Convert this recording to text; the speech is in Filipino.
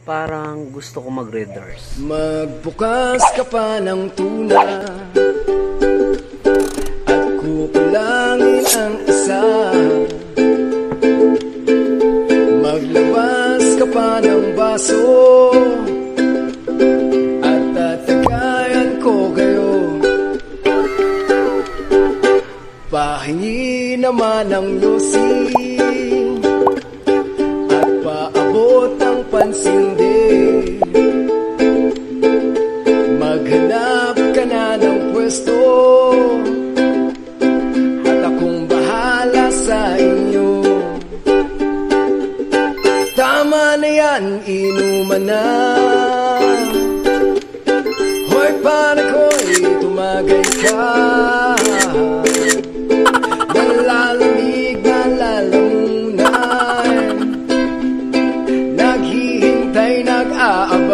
Parang gusto ko mag-readers. Magbukas ka pa ng tuna. At kukulangin ang isa. Maglabas ka pa ng baso. At tatagayan ko kayo. Pahingi naman ng yosi pansindi Maghanap ka na ng pwesto. At akong bahala sa inyo. Tama na yan, inuman na. Hoy, para ko'y tumagay ka uh